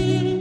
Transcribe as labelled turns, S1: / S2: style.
S1: You.